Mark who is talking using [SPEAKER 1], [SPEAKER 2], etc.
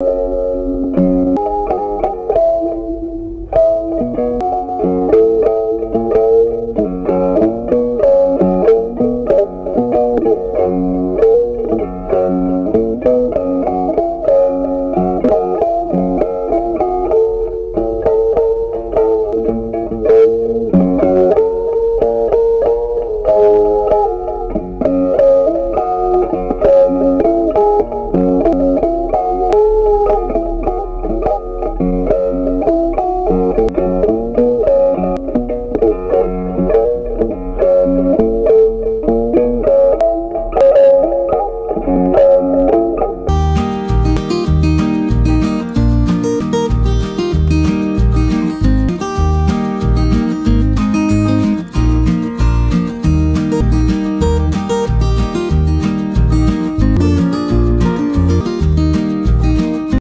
[SPEAKER 1] you.